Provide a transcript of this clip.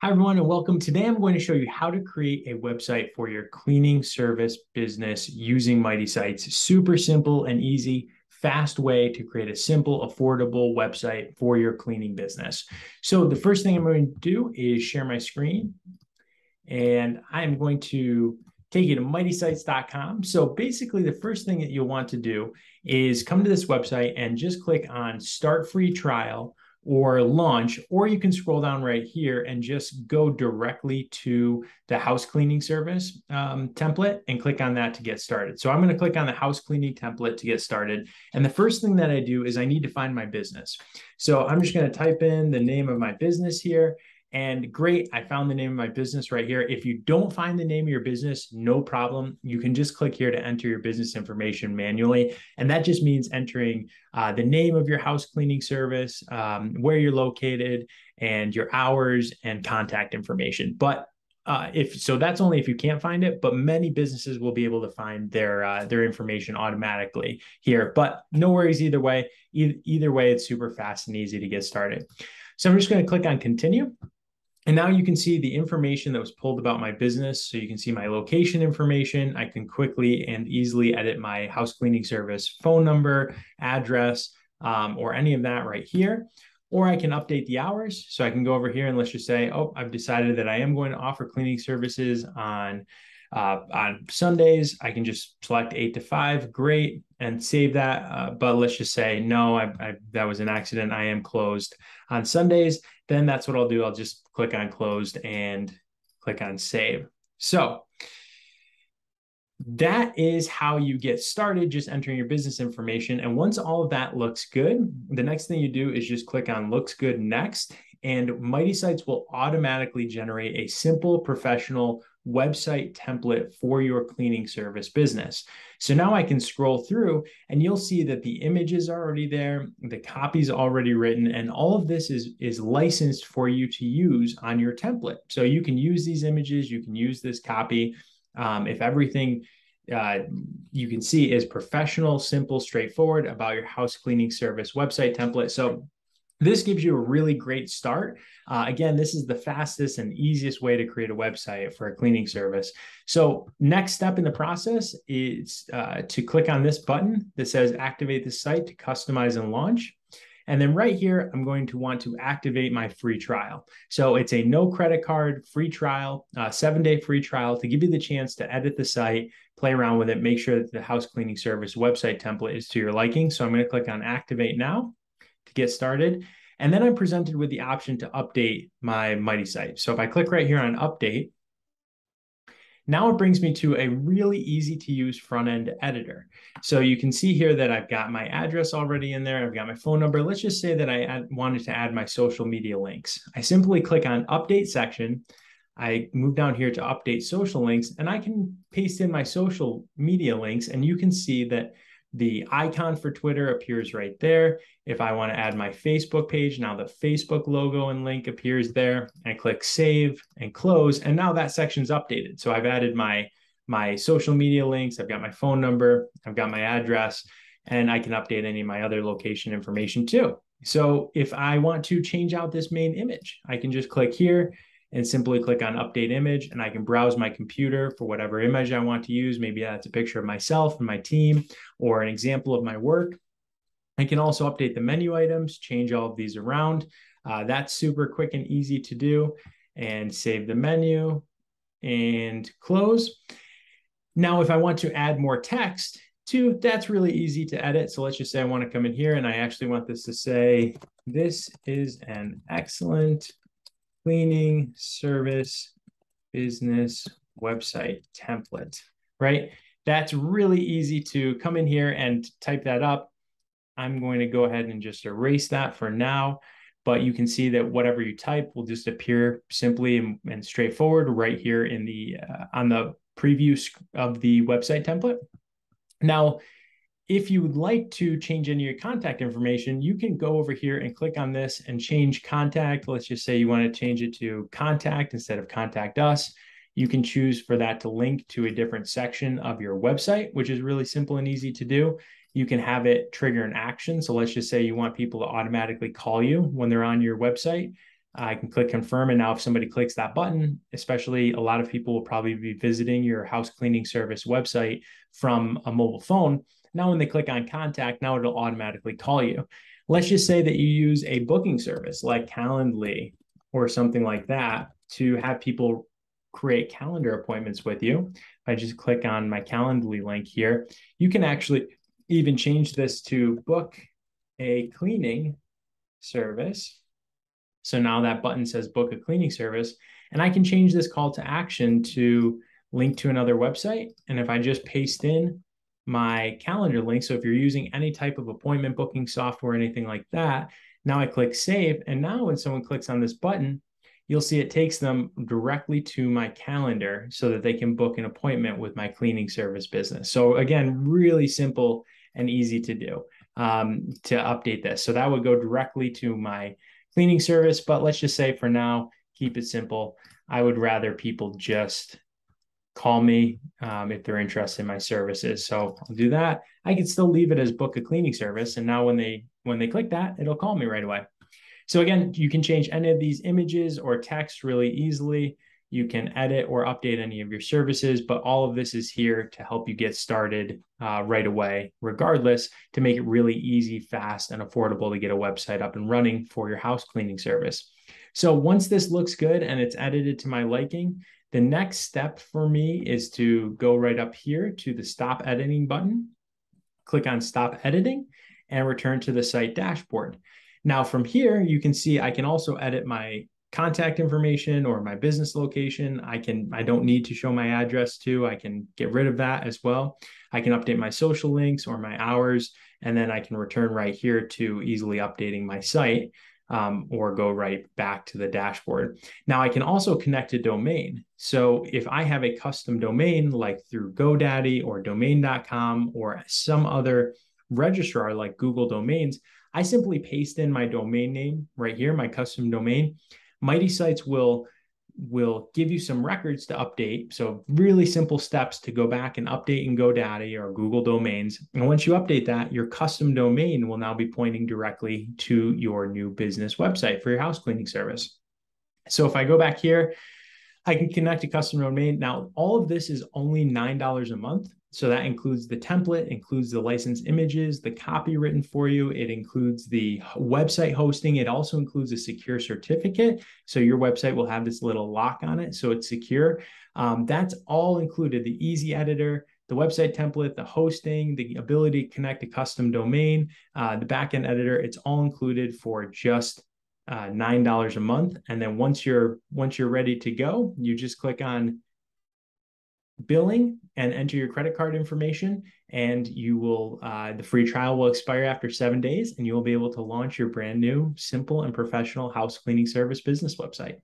Hi, everyone, and welcome. Today, I'm going to show you how to create a website for your cleaning service business using Mighty Sites. Super simple and easy, fast way to create a simple, affordable website for your cleaning business. So, the first thing I'm going to do is share my screen, and I'm going to take you to mightysites.com. So, basically, the first thing that you'll want to do is come to this website and just click on Start Free Trial or launch, or you can scroll down right here and just go directly to the house cleaning service um, template and click on that to get started. So I'm going to click on the house cleaning template to get started. And the first thing that I do is I need to find my business. So I'm just going to type in the name of my business here and great, I found the name of my business right here. If you don't find the name of your business, no problem. You can just click here to enter your business information manually. And that just means entering uh, the name of your house cleaning service, um, where you're located, and your hours and contact information. But uh, if so, that's only if you can't find it. But many businesses will be able to find their uh, their information automatically here. But no worries either way. E- either way, it's super fast and easy to get started. So I'm just going to click on continue. And now you can see the information that was pulled about my business. So you can see my location information. I can quickly and easily edit my house cleaning service phone number, address, um, or any of that right here. Or I can update the hours. So I can go over here and let's just say, oh, I've decided that I am going to offer cleaning services on uh, on Sundays. I can just select eight to five, great, and save that. Uh, but let's just say, no, I, I, that was an accident. I am closed on Sundays. Then that's what I'll do. I'll just click on closed and click on save. So that is how you get started just entering your business information and once all of that looks good the next thing you do is just click on looks good next and mighty sites will automatically generate a simple professional website template for your cleaning service business. So now I can scroll through and you'll see that the image is already there, the copy's already written, and all of this is, is licensed for you to use on your template. So you can use these images, you can use this copy. Um, if everything uh, you can see is professional, simple, straightforward about your house cleaning service website template. So this gives you a really great start. Uh, again, this is the fastest and easiest way to create a website for a cleaning service. So next step in the process is uh, to click on this button that says activate the site to customize and launch. And then right here, I'm going to want to activate my free trial. So it's a no credit card free trial, uh, seven day free trial to give you the chance to edit the site, play around with it, make sure that the house cleaning service website template is to your liking. So I'm going to click on activate now to get started. And then I'm presented with the option to update my Mighty site. So if I click right here on update, now it brings me to a really easy to use front end editor. So you can see here that I've got my address already in there. I've got my phone number. Let's just say that I wanted to add my social media links. I simply click on update section. I move down here to update social links and I can paste in my social media links and you can see that the icon for Twitter appears right there. If I want to add my Facebook page, now the Facebook logo and link appears there. I click save and close, and now that section's updated. So I've added my my social media links, I've got my phone number, I've got my address, and I can update any of my other location information too. So if I want to change out this main image, I can just click here and simply click on update image and I can browse my computer for whatever image I want to use. Maybe that's a picture of myself and my team or an example of my work. I can also update the menu items, change all of these around. Uh, that's super quick and easy to do and save the menu and close. Now, if I want to add more text too, that's really easy to edit. So let's just say I want to come in here and I actually want this to say, this is an excellent cleaning service business website template, right? That's really easy to come in here and type that up. I'm going to go ahead and just erase that for now, but you can see that whatever you type will just appear simply and, and straightforward right here in the uh, on the preview of the website template. Now, if you would like to change any of your contact information, you can go over here and click on this and change contact. Let's just say you want to change it to contact instead of contact us. You can choose for that to link to a different section of your website, which is really simple and easy to do. You can have it trigger an action. So let's just say you want people to automatically call you when they're on your website. I can click confirm. And now, if somebody clicks that button, especially a lot of people will probably be visiting your house cleaning service website from a mobile phone. Now, when they click on contact, now it'll automatically call you. Let's just say that you use a booking service like Calendly or something like that to have people create calendar appointments with you. If I just click on my Calendly link here, you can actually even change this to book a cleaning service. So now that button says book a cleaning service. And I can change this call to action to link to another website. And if I just paste in my calendar link, so if you're using any type of appointment booking software, anything like that, now I click save. And now when someone clicks on this button, you'll see it takes them directly to my calendar so that they can book an appointment with my cleaning service business. So again, really simple and easy to do um, to update this. So that would go directly to my cleaning service. But let's just say for now, keep it simple. I would rather people just call me um, if they're interested in my services. So I'll do that. I can still leave it as book a cleaning service. And now when they when they click that, it'll call me right away. So again, you can change any of these images or text really easily. You can edit or update any of your services, but all of this is here to help you get started uh, right away, regardless, to make it really easy, fast, and affordable to get a website up and running for your house cleaning service. So once this looks good and it's edited to my liking, the next step for me is to go right up here to the stop editing button, click on stop editing, and return to the site dashboard. Now from here, you can see I can also edit my contact information or my business location. I can, I don't need to show my address to, I can get rid of that as well. I can update my social links or my hours, and then I can return right here to easily updating my site um, or go right back to the dashboard. Now I can also connect a domain. So if I have a custom domain like through GoDaddy or domain.com or some other registrar like Google Domains, I simply paste in my domain name right here, my custom domain. Mighty Sites will will give you some records to update. So really simple steps to go back and update in GoDaddy or Google Domains. And once you update that, your custom domain will now be pointing directly to your new business website for your house cleaning service. So if I go back here, I can connect a custom domain. Now, all of this is only $9 a month. So that includes the template, includes the licensed images, the copy written for you. It includes the website hosting. It also includes a secure certificate. So your website will have this little lock on it. So it's secure. Um, that's all included. The easy editor, the website template, the hosting, the ability to connect a custom domain, uh, the backend editor, it's all included for just uh, nine dollars a month. And then once you're once you're ready to go, you just click on billing and enter your credit card information and you will uh, the free trial will expire after seven days and you will be able to launch your brand new simple and professional house cleaning service business website